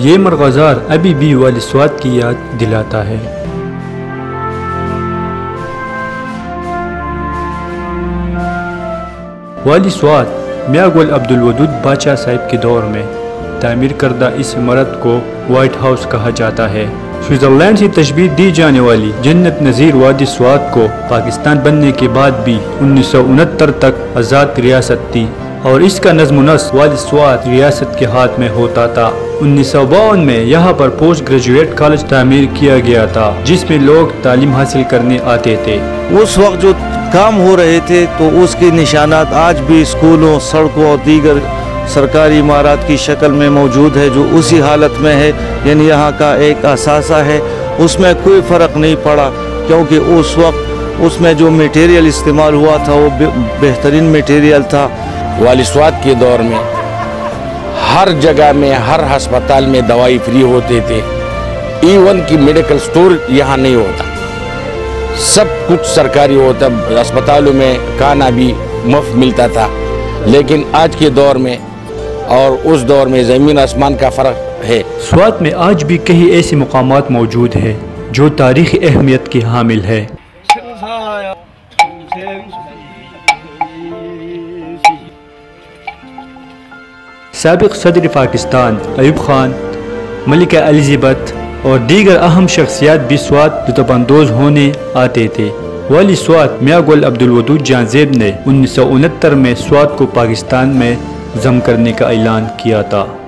ये मरगज़ार अभी भी वाली स्वाद की याद दिलाता है। वाली स्वाद मियाँ गुल अब्दुल वदूद बादशाह साहिब के दौर में तामीर करदा इस इमारत को वाइट हाउस कहा जाता है। स्विट्ज़रलैंड से तशबी दी जाने वाली जन्नत नज़ीर वादी स्वाद को पाकिस्तान बनने के बाद भी उन्नीस सौ उनहत्तर तक आज़ाद रियासत थी। और इसका नज्म नस वाली स्वाद रियासत के हाथ में होता था। उन्नीस सौ बावन में यहाँ पर पोस्ट ग्रेजुएट कॉलेज तामीर किया गया था, जिसमें लोग तालीम हासिल करने आते थे। उस वक्त जो काम हो रहे थे तो उसके निशानात आज भी स्कूलों, सड़कों और दीगर सरकारी इमारत की शक्ल में मौजूद है, जो उसी हालत में है, यानी यहाँ का एक असासा है। उसमें कोई फ़र्क नहीं पड़ा, क्योंकि उस वक्त उसमें जो मटेरियल इस्तेमाल हुआ था, वो बेहतरीन मटेरियल था। वाली स्वाद के दौर में हर जगह में हर अस्पताल में दवाई फ्री होते थे। इवन की मेडिकल स्टोर यहाँ नहीं होता। सब कुछ सरकारी होता अस्पतालों में खाना भी मुफ़्त मिलता था। लेकिन आज के दौर में और उस दौर में ज़मीन आसमान का फ़र्क है। स्वात में आज भी कई ऐसे मकाम मौजूद हैं जो तारीख़ी अहमियत की हामिल है। सबक सदर पाकिस्तान अयूब खान मलिका एलिज़ाबेथ और दीगर अहम शख्सियात भी स्वात लुतफानंदोज होने आते थे वाली स्वात मियाँ गुल अब्दुल वदूद जाजेब ने उन्नीस सौ उनहत्तर में स्वात को पाकिस्तान में जम करने का ऐलान किया था